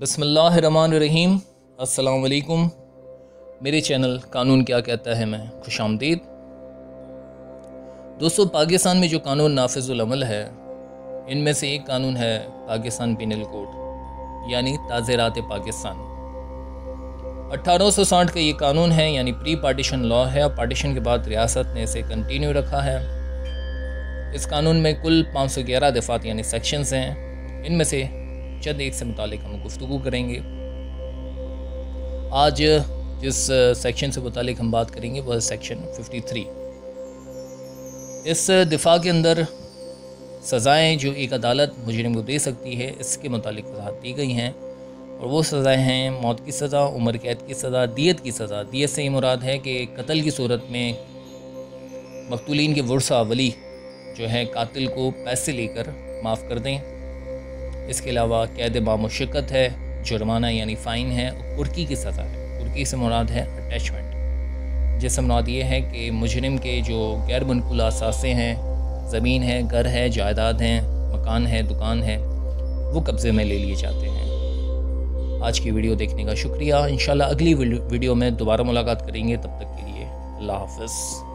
बसमीम असलकुम मेरे चैनल कानून क्या कहता है, मैं खुश आमदीद दोस्तों, पाकिस्तान में जो कानून नाफिजुलमल है, इनमें से एक कानून है पाकिस्तान पिनल कोड यानी ताज़रात पाकिस्तान। 1860 का ये कानून है, यानी प्री पार्टीशन लॉ है, और पार्टीशन के बाद रियासत ने इसे कंटिन्यू रखा है। इस कानून में कुल 511 दफात, यानी सेक्शंस हैं। इनमें से चंद एक से मुतल हम गुफ्तु करेंगे। आज जिस सेक्शन से मुतल हम बात करेंगे, वह सेक्शन 53 इस दिफा के अंदर सज़ाएँ जो एक अदालत मुजरम को दे सकती है, इसके मुतालिक वजाहत दी गई हैं। और वो सज़ाएँ हैं, मौत की सज़ा, उम्र कैद की सज़ा, दियत की सज़ा। दियत से ये मुराद है कि कत्ल की सूरत में मकतूलिन के वर्सा वली जो है, कातिल को पैसे लेकर माफ़ कर दें। इसके अलावा कैद बामुशक्क़त है, जुर्माना यानी फ़ाइन है और कुर्की की सज़ा है। कुर्की से मुराद है अटैचमेंट जिससे मुराद ये है कि मुजरम के जो गैर मनकुल असासे हैं, ज़मीन है, घर है, जायदाद हैं, मकान है, दुकान है, वो कब्ज़े में ले लिए जाते हैं। आज की वीडियो देखने का शुक्रिया। इन अगली वीडियो में दोबारा मुलाकात करेंगे। तब तक के लिए अल्लाह हाफ़